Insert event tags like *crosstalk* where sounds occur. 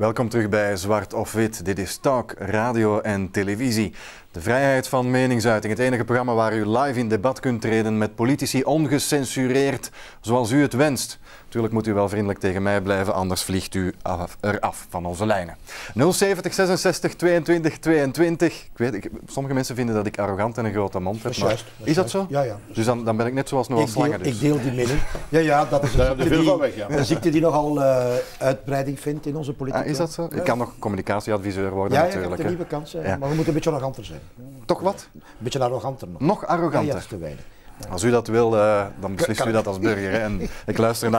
Welkom terug bij Zwart of Wit. Dit is Talk, radio en televisie. De vrijheid van meningsuiting, het enige programma waar u live in debat kunt treden met politici ongecensureerd, zoals u het wenst. Natuurlijk moet u wel vriendelijk tegen mij blijven, anders vliegt u af, eraf van onze lijnen. 070 66 22 22. Ik weet, ik, sommige mensen vinden dat ik arrogant en een grote mond heb. Dat is juist, dat is is dat zo? Ja, ja. Dus dan, dan ben ik net zoals Noah Ik deel, Slangen. Dus. ik deel die mening. *laughs* Ja, ja, dat is een ziekte veel die, van weg, ja. een ziekte die nogal eh, uitbreiding vindt in onze politiek. Ah, is dat zo? Ja. Ik kan nog communicatieadviseur worden Ja, ja, je hebt natuurlijk. een nieuwe kans, hè. Ja. maar we moeten een beetje arroganter zijn. Toch wat? Een beetje arroganter nog. Nog arroganter. ja, te weinig. Als u dat wil, eh, dan beslist Kan u dat als burger. Hè. En ik luister naar.